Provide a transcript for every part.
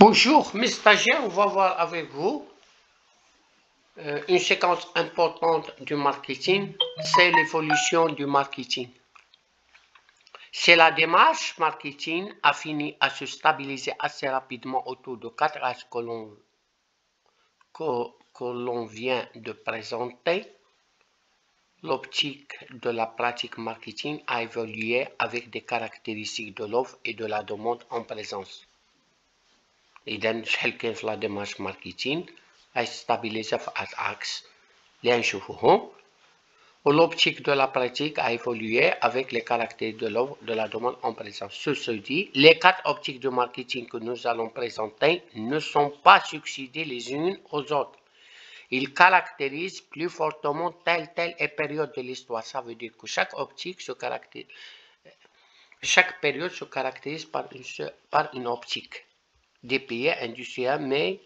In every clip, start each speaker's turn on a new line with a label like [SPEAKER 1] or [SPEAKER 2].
[SPEAKER 1] Bonjour, mes stagiaires, on va voir avec vous euh, une séquence importante du marketing, c'est l'évolution du marketing. C'est la démarche marketing a fini à se stabiliser assez rapidement autour de quatre axes que l'on que l'on vient de présenter. L'optique de la pratique marketing a évolué avec des caractéristiques de l'offre et de la demande en présence. إذا شحال كاين في لا ديمارش ماركتينغ غيستابيليزا في اكس اللي غنشوفوهم و l'optique de la pratique a évolué avec les caractères de l'offre de la demande en présence. Ceci dit, les quatre optiques de marketing que nous allons présenter ne sont pas succédées les unes aux autres. Ils caractérisent plus fortement telle telle période de l'histoire. Ça veut dire que chaque optique se caractérise, chaque période se caractérise par une, par une optique des pays industriels, mais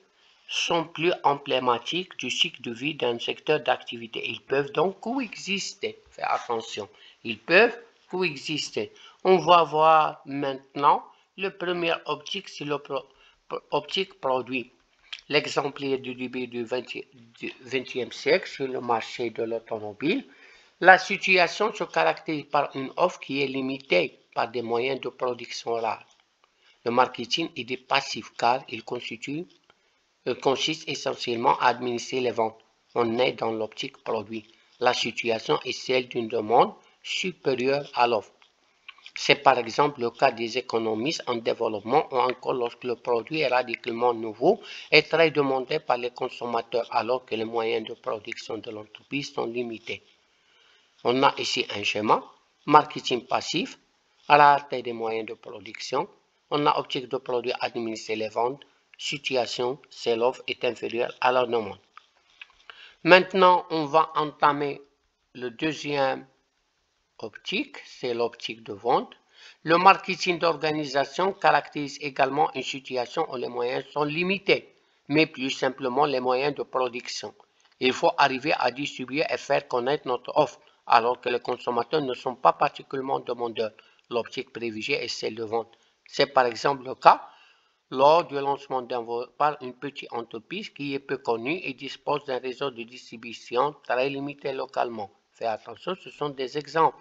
[SPEAKER 1] sont plus emblématiques du cycle de vie d'un secteur d'activité. Ils peuvent donc coexister. Faites attention. Ils peuvent coexister. On va voir maintenant le premier optique, c'est l'optique produit. L'exemplaire du début du XXe siècle sur le marché de l'automobile. La situation se caractérise par une offre qui est limitée par des moyens de production rares. Le marketing est des passifs car il euh, consiste essentiellement à administrer les ventes. On est dans l'optique produit. La situation est celle d'une demande supérieure à l'offre. C'est par exemple le cas des économistes en développement ou encore lorsque le produit est radicalement nouveau et très demandé par les consommateurs alors que les moyens de production de l'entreprise sont limités. On a ici un schéma, marketing passif, rareté des moyens de production, on a optique de produit administrer les ventes. Situation, c'est l'offre est inférieure à la demande. Maintenant, on va entamer le deuxième optique, c'est l'optique de vente. Le marketing d'organisation caractérise également une situation où les moyens sont limités, mais plus simplement les moyens de production. Il faut arriver à distribuer et faire connaître notre offre, alors que les consommateurs ne sont pas particulièrement demandeurs. L'optique privilégiée est celle de vente. C'est par exemple le cas lors du lancement d'un par une petite entreprise qui est peu connue et dispose d'un réseau de distribution très limité localement. Faites attention, ce sont des exemples.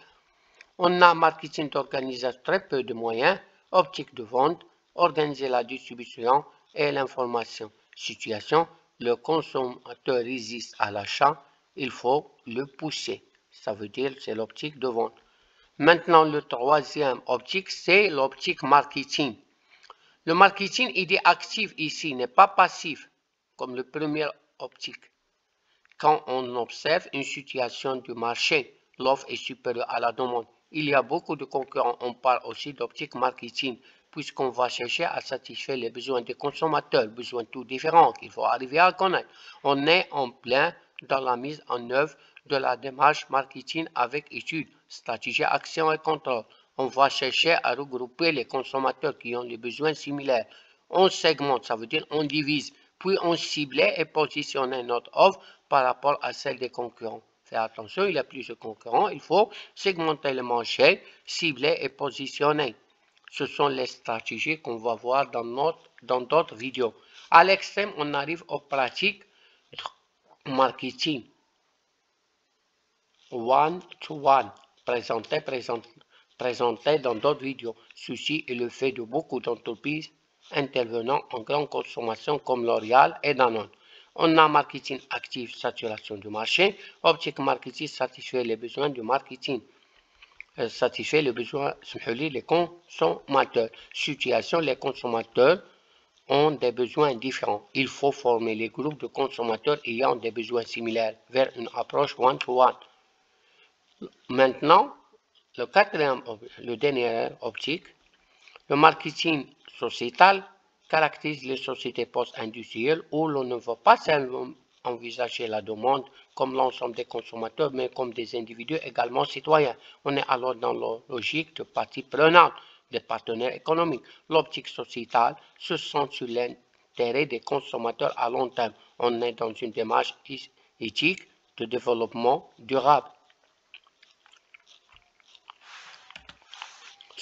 [SPEAKER 1] On a marketing d'organisation très peu de moyens, optique de vente, organiser la distribution et l'information. Situation, le consommateur résiste à l'achat, il faut le pousser. Ça veut dire c'est l'optique de vente. Maintenant, le troisième optique, c'est l'optique marketing. Le marketing, il est actif ici, n'est pas passif, comme le premier optique. Quand on observe une situation du marché, l'offre est supérieure à la demande. Il y a beaucoup de concurrents. On parle aussi d'optique marketing, puisqu'on va chercher à satisfaire les besoins des consommateurs, besoins tout différents qu'il faut arriver à connaître. On est en plein dans la mise en œuvre de la démarche marketing avec études, stratégie, action et contrôle. On va chercher à regrouper les consommateurs qui ont des besoins similaires. On segmente, ça veut dire on divise, puis on cible et positionne notre offre par rapport à celle des concurrents. Faites attention, il y a plus de concurrents, il faut segmenter le marché, cibler et positionner. Ce sont les stratégies qu'on va voir dans d'autres dans vidéos. À l'extrême, on arrive aux pratiques marketing one-to-one, présenté, dans d'autres vidéos. Ceci est le fait de beaucoup d'entreprises intervenant en grande consommation comme L'Oréal et Danone. On a marketing actif, saturation du marché. Optique marketing satisfait les besoins du marketing. Euh, satisfait les besoins, les consommateurs. Situation, les consommateurs ont des besoins différents. Il faut former les groupes de consommateurs ayant des besoins similaires vers une approche one-to-one. Maintenant, le quatrième, le dernier optique, le marketing sociétal caractérise les sociétés post-industrielles où l'on ne va pas seulement envisager la demande comme l'ensemble des consommateurs, mais comme des individus également citoyens. On est alors dans la logique de partie prenante des partenaires économiques. L'optique sociétale se sent sur l'intérêt des consommateurs à long terme. On est dans une démarche éthique de développement durable.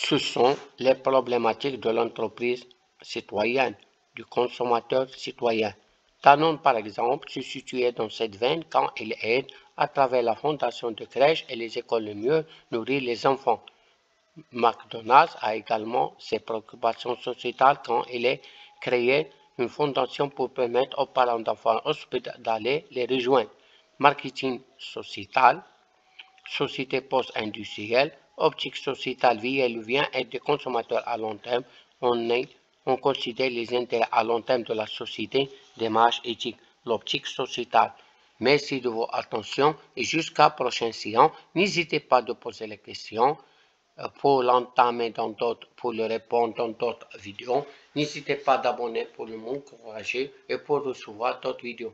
[SPEAKER 1] Ce sont les problématiques de l'entreprise citoyenne. du consommateur citoyen. Canon, par exemple, se situait dans cette veine quand il aide, à travers la fondation de crèches et les écoles, le mieux nourrir les enfants. McDonald's a également ses préoccupations sociétales quand il est créé une fondation pour permettre aux parents d'enfants hospitaliers les rejoindre. Marketing sociétal, société post-industrielle, optique sociétale, vie et vient être des consommateurs à long terme. On, considère les intérêts à long terme de la société, démarche éthique, l'optique sociétale. Merci de votre attention et jusqu'à prochain séance. N'hésitez pas de poser les questions euh, pour l'entamer dans d'autres, pour le répondre dans d'autres vidéos. N'hésitez pas d'abonner pour le m'encourager et pour recevoir d'autres vidéos.